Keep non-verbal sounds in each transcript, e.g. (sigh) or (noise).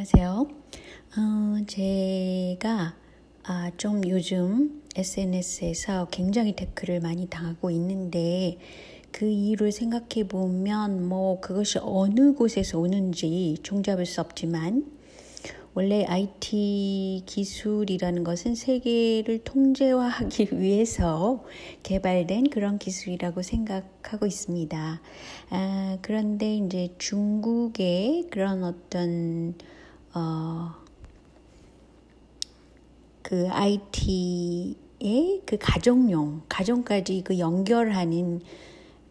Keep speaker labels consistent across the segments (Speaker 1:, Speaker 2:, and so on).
Speaker 1: 안녕하세요. 어, 제가 아, 좀 요즘 SNS에서 굉장히 댓글을 많이 당하고 있는데 그 이유를 생각해 보면 뭐 그것이 어느 곳에서 오는지 종잡을 수 없지만 원래 IT 기술이라는 것은 세계를 통제화하기 (laughs) 위해서 개발된 그런 기술이라고 생각하고 있습니다. 아, 그런데 이제 중국의 그런 어떤 어, 그 IT의 그 가정용, 가정까지 그 연결하는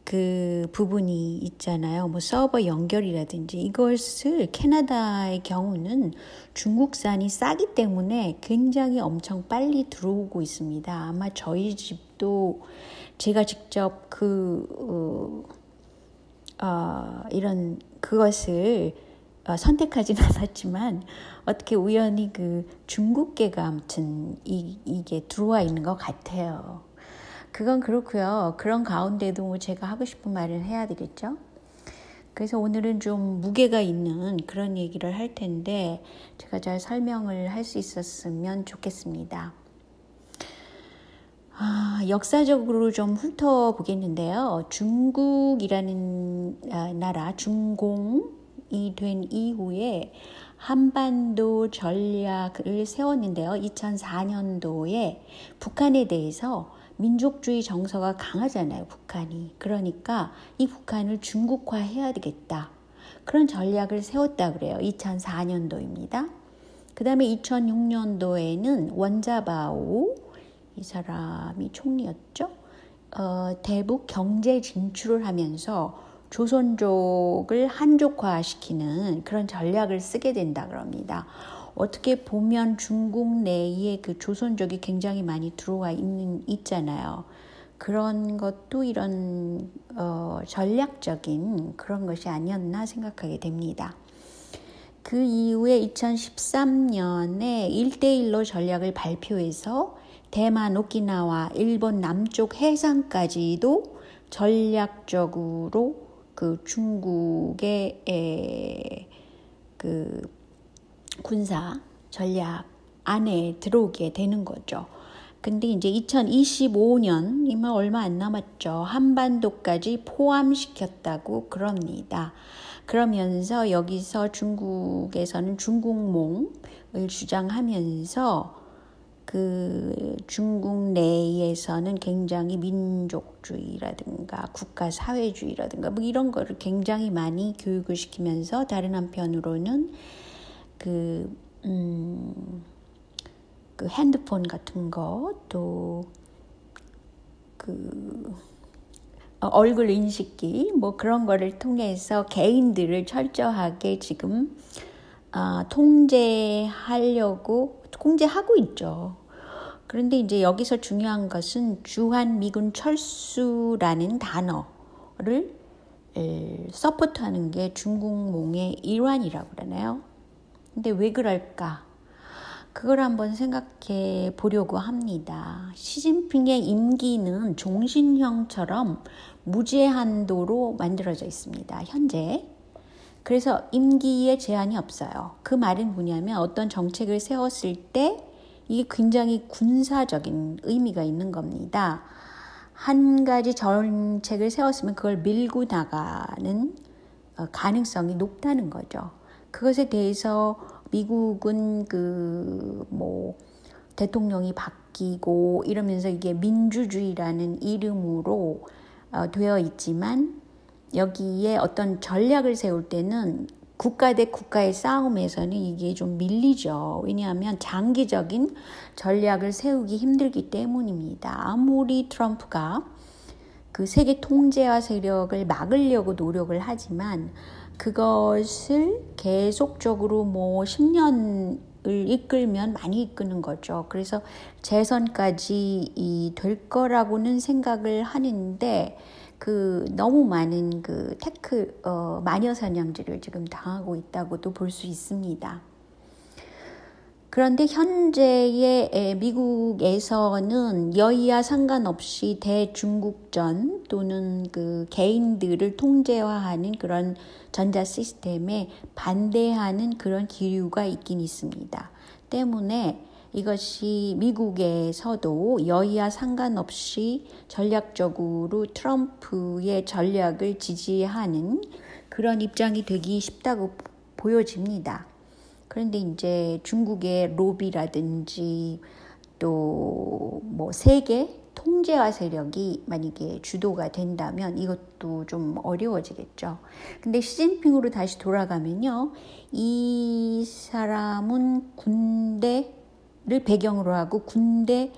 Speaker 1: 그 부분이 있잖아요. 뭐 서버 연결이라든지 이것을 캐나다의 경우는 중국산이 싸기 때문에 굉장히 엄청 빨리 들어오고 있습니다. 아마 저희 집도 제가 직접 그 어, 어, 이런 그것을 어, 선택하지는 (laughs) 않았지만 어떻게 우연히 그 중국계가 아무튼 이, 이게 들어와 있는 것 같아요. 그건 그렇고요. 그런 가운데도 뭐 제가 하고 싶은 말을 해야 되겠죠. 그래서 오늘은 좀 무게가 있는 그런 얘기를 할 텐데 제가 잘 설명을 할 수 있었으면 좋겠습니다. 아, 역사적으로 좀 훑어보겠는데요. 중국이라는 아, 나라, 중공 이 된 이후에 한반도 전략을 세웠는데요. 2004년도에 북한에 대해서 민족주의 정서가 강하잖아요, 북한이. 그러니까 이 북한을 중국화해야 되겠다. 그런 전략을 세웠다 그래요. 2004년도입니다. 그 다음에 2006년도에는 원자바오, 이 사람이 총리였죠. 어, 대북 경제 진출을 하면서 조선족을 한족화시키는 그런 전략을 쓰게 된다 그럽니다. 어떻게 보면 중국 내에 그 조선족이 굉장히 많이 들어와 있는 있잖아요. 그런 것도 이런 어, 전략적인 그런 것이 아니었나 생각하게 됩니다. 그 이후에 2013년에 1대1로 전략을 발표해서 대만, 오키나와 일본 남쪽 해상까지도 전략적으로 그 중국의 에, 그 군사 전략 안에 들어오게 되는 거죠. 근데 이제 2025년이면 얼마 안 남았죠. 한반도까지 포함시켰다고 그럽니다. 그러면서 여기서 중국에서는 중국몽을 주장하면서 그 중국 내에서는 굉장히 민족주의라든가 국가 사회주의라든가 뭐 이런 거를 굉장히 많이 교육을 시키면서 다른 한편으로는 그, 음, 그 핸드폰 같은 거, 또, 그, 어, 얼굴 인식기, 뭐 그런 거를 통해서 개인들을 철저하게 지금, 아, 통제하려고, 통제하고 있죠. 그런데 이제 여기서 중요한 것은 주한 미군 철수라는 단어를 서포트하는 게 중국몽의 일환이라고 그러나요? 근데 왜 그럴까? 그걸 한번 생각해 보려고 합니다. 시진핑의 임기는 종신형처럼 무제한도로 만들어져 있습니다. 현재. 그래서 임기에 제한이 없어요. 그 말은 뭐냐면 어떤 정책을 세웠을 때 이게 굉장히 군사적인 의미가 있는 겁니다. 한 가지 정책을 세웠으면 그걸 밀고 나가는 어, 가능성이 높다는 거죠. 그것에 대해서 미국은 그 뭐 대통령이 바뀌고 이러면서 이게 민주주의라는 이름으로 어, 되어 있지만 여기에 어떤 전략을 세울 때는 국가 대 국가의 싸움에서는 이게 좀 밀리죠. 왜냐하면 장기적인 전략을 세우기 힘들기 때문입니다. 아무리 트럼프가 그 세계 통제와 세력을 막으려고 노력을 하지만 그것을 계속적으로 뭐 10년을 이끌면 많이 이끄는 거죠. 그래서 재선까지 될 거라고는 생각을 하는데 그 너무 많은 그 attack 어, 마녀 사냥질을 지금 당하고 있다고도 볼 수 있습니다. 그런데 현재의 미국에서는 여야 상관없이 대중국전 또는 그 개인들을 통제화하는 그런 전자 시스템에 반대하는 그런 기류가 있긴 있습니다. 때문에 이것이 미국에서도 여야 상관없이 전략적으로 트럼프의 전략을 지지하는 그런 입장이 되기 쉽다고 보여집니다. 그런데 이제 중국의 로비라든지 또 뭐 세계 통제와 세력이 만약에 주도가 된다면 이것도 좀 어려워지겠죠. 근데 시진핑으로 다시 돌아가면요. 이 사람은 군대를 배경으로 하고 군대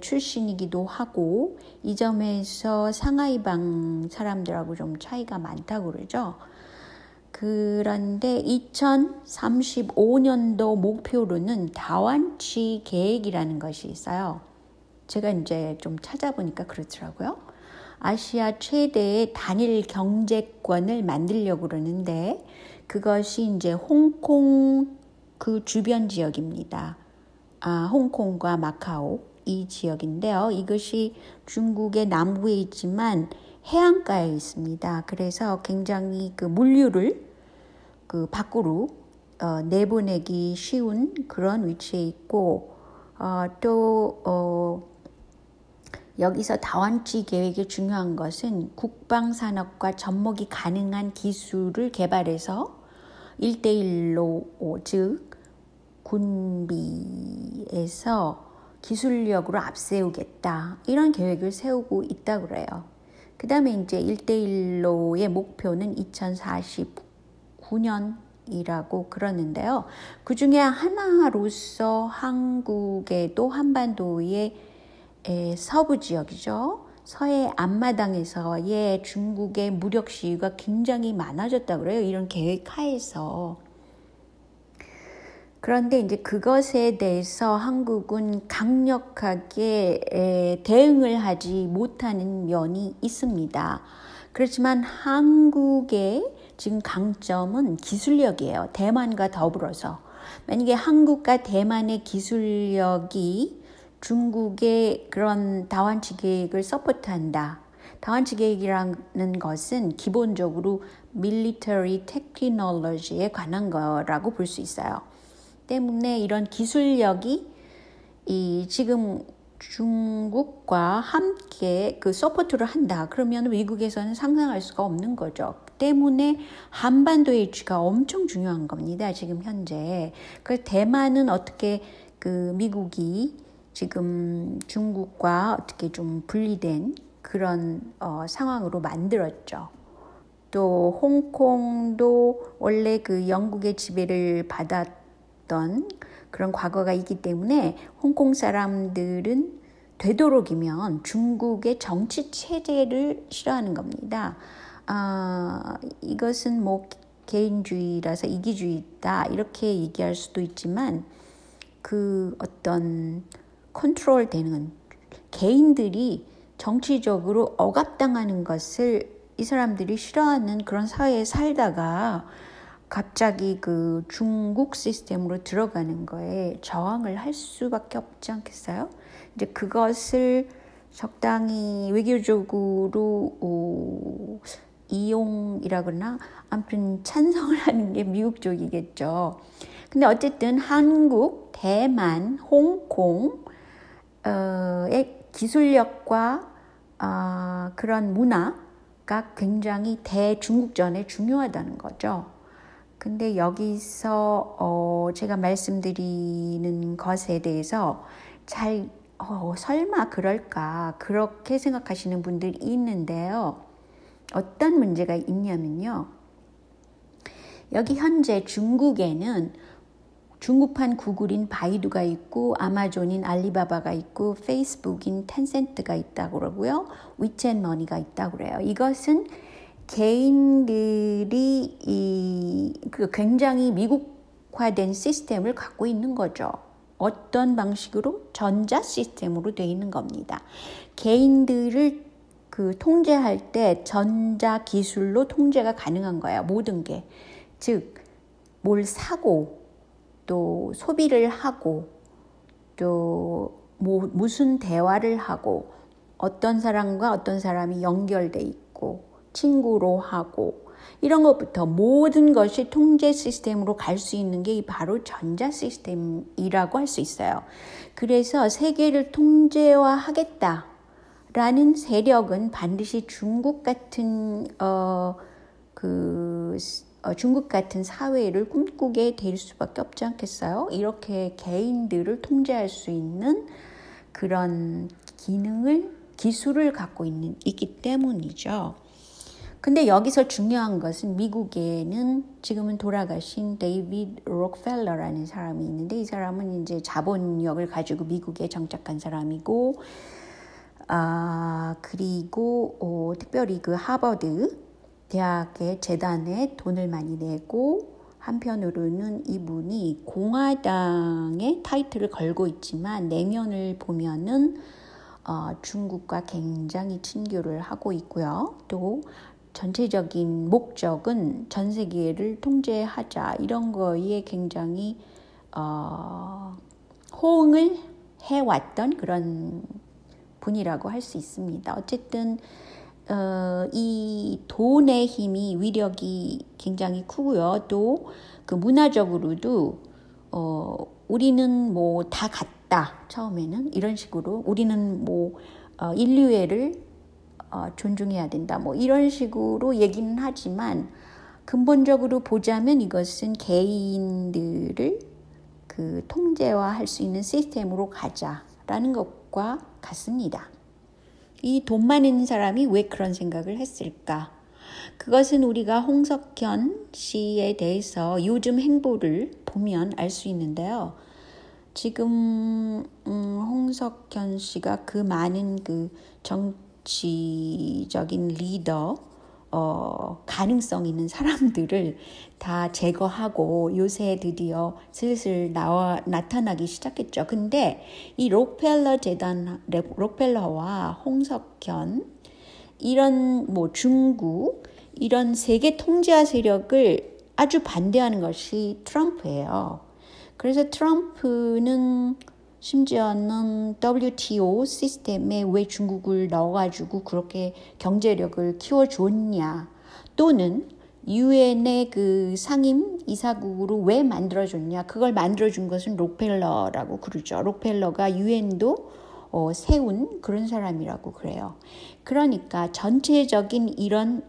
Speaker 1: 출신이기도 하고 이 점에서 상하이방 사람들하고 좀 차이가 많다고 그러죠. 그런데 2035년도 목표로는 다완치 계획이라는 것이 있어요. 제가 이제 좀 찾아보니까 그렇더라고요. 아시아 최대의 단일 경제권을 만들려고 그러는데 그것이 이제 홍콩 그 주변 지역입니다. 아, 홍콩과 마카오 이 지역인데요. 이것이 중국의 남부에 있지만 해안가에 있습니다. 그래서 굉장히 그 물류를 그 밖으로 어, 내보내기 쉬운 그런 위치에 있고 어, 또 어, 여기서 다원치 계획의 중요한 것은 국방 산업과 접목이 가능한 기술을 개발해서 1대1로 즉 군비에서 기술력으로 앞세우겠다 이런 계획을 세우고 있다고 그래요. 그 다음에 이제 1대1로의 목표는 2049년 이라고 그러는데요. 그 중에 하나로서 한국에도 한반도의 서부 지역이죠. 서해 앞마당에서의 중국의 무력 시위가 굉장히 많아졌다 그래요. 이런 계획 하에서. 그런데 이제 그것에 대해서 한국은 강력하게 대응을 하지 못하는 면이 있습니다. 그렇지만 한국의 지금 강점은 기술력이에요. 대만과 더불어서. 만약에 한국과 대만의 기술력이 중국의 그런 다완치 계획을 서포트한다. 다완치 계획이라는 것은 기본적으로 military technology에 관한 거라고 볼 수 있어요. 때문에 이런 기술력이 이 지금 중국과 함께 그 support를 한다. 그러면 미국에서는 상상할 수가 없는 거죠. 때문에 한반도의 위치가 엄청 중요한 겁니다. 지금 현재. 그 대만은 어떻게 그 미국이 지금 중국과 어떻게 좀 분리된 그런 어, 상황으로 만들었죠. 또 홍콩도 원래 그 영국의 지배를 받았 있었던 그런 과거가 있기 때문에 홍콩 사람들은 되도록이면 중국의 정치 체제를 싫어하는 겁니다. 아, 이것은 뭐 개인주의라서 이기주의다 이렇게 얘기할 수도 있지만 그 어떤 컨트롤 되는 개인들이 정치적으로 억압당하는 것을 이 사람들이 싫어하는 그런 사회에 살다가 갑자기 그 중국 시스템으로 들어가는 거에 저항을 할 수밖에 없지 않겠어요? 이제 그것을 적당히 외교적으로 오, 이용이라거나 아무튼 찬성을 (laughs) 하는 게 미국 쪽이겠죠. 근데 어쨌든 한국, 대만, 홍콩의 기술력과 어, 그런 문화가 굉장히 대중국전에 중요하다는 거죠. 근데 여기서 어 제가 말씀드리는 것에 대해서 잘 어, 설마 그럴까 그렇게 생각하시는 분들이 있는데요. 어떤 문제가 있냐면요. 여기 현재 중국에는 중국판 구글인 바이두가 있고 아마존인 알리바바가 있고 페이스북인 텐센트가 있다고 그러고요. 위챗머니가 있다고 그래요. 이것은 개인들이 이, 그 굉장히 미국화된 시스템을 갖고 있는 거죠. 어떤 방식으로? 전자 시스템으로 되어 있는 겁니다. 개인들을 그 통제할 때 전자 기술로 통제가 가능한 거야. 모든 게. 즉, 뭘 사고, 또 소비를 하고 또 뭐, 무슨 대화를 하고 어떤 사람과 어떤 사람이 연결돼 있고 친구로 하고 이런 것부터 모든 것이 통제 시스템으로 갈 수 있는 게 바로 전자 시스템이라고 할 수 있어요. 그래서 세계를 통제화하겠다 라는 세력은 반드시 중국 같은 어 그 어, 중국 같은 사회를 꿈꾸게 될 수밖에 없지 않겠어요? 이렇게 개인들을 통제할 수 있는 그런 기능을 기술을 갖고 있는 있기 때문이죠. 근데 여기서 중요한 것은 미국에는 지금은 돌아가신 데이비드 록펠러라는 사람이 있는데 이 사람은 이제 자본력을 가지고 미국에 정착한 사람이고 아 그리고 어, 특별히 그 하버드 대학의 재단에 돈을 많이 내고 한편으로는 이분이 공화당의 타이틀을 걸고 있지만 내면을 보면은 어, 중국과 굉장히 친교를 하고 있고요. 또 전체적인 목적은 전 세계를 통제하자 이런 거에 굉장히 어, 호응을 해왔던 그런 분이라고 할 수 있습니다. 어쨌든 어, 이 돈의 힘이 위력이 굉장히 크고요. 또 그 문화적으로도 어, 우리는 뭐 다 같다 처음에는 이런 식으로 우리는 뭐 어, 인류애를 어, 존중해야 된다. 뭐 이런 식으로 얘기는 하지만 근본적으로 보자면 이것은 개인들을 그 통제화할 수 있는 시스템으로 가자라는 것과 같습니다. 이 돈 많은 사람이 왜 그런 생각을 했을까? 그것은 우리가 홍석현 씨에 대해서 요즘 행보를 보면 알 수 있는데요. 지금 음, 홍석현 씨가 그 많은 그 정, 정치적인 리더, 어, 가능성 있는 사람들을 다 제거하고 요새 드디어 슬슬 나와, 나타나기 시작했죠. 근데 이 록펠러 재단, 록펠러와 홍석현, 이런 뭐 중국, 이런 세계 통제화 세력을 아주 반대하는 것이 트럼프예요. 그래서 트럼프는 심지어는 WTO 시스템에 왜 중국을 넣어가지고 그렇게 경제력을 키워줬냐? 또는 유엔의 그 상임 이사국으로 왜 만들어줬냐? 그걸 만들어준 것은 록펠러라고 그러죠. 록펠러가 유엔도 어, 세운 그런 사람이라고 그래요. 그러니까 전체적인 이런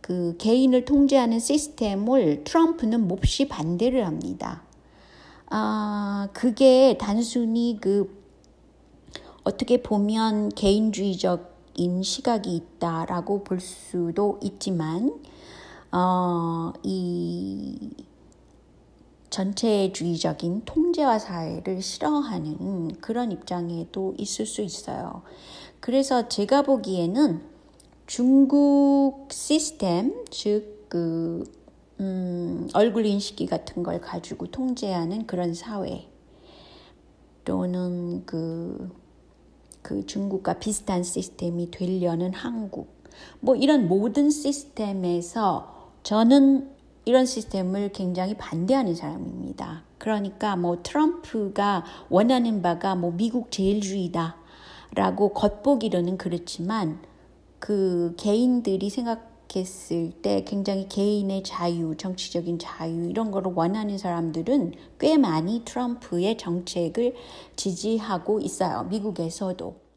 Speaker 1: 그 개인을 통제하는 시스템을 트럼프는 몹시 반대를 합니다. 아, 그게 단순히 그 어떻게 보면 개인주의적인 시각이 있다라고 볼 수도 있지만, 어, 이 전체주의적인 통제화 사회를 싫어하는 그런 입장에도 있을 수 있어요. 그래서 제가 보기에는 중국 시스템, 즉, 그, 음, 얼굴 인식기 같은 걸 가지고 통제하는 그런 사회 또는 그, 그 중국과 비슷한 시스템이 되려는 한국 뭐 이런 모든 시스템에서 저는 이런 시스템을 굉장히 반대하는 사람입니다. 그러니까 뭐 트럼프가 원하는 바가 뭐 미국 제일주의다라고 겉보기로는 그렇지만 그 개인들이 생각 했을 때 굉장히 개인의 자유, 정치적인 자유 이런 거를 원하는 사람들은 꽤 많이 트럼프의 정책을 지지하고 있어요. 미국에서도.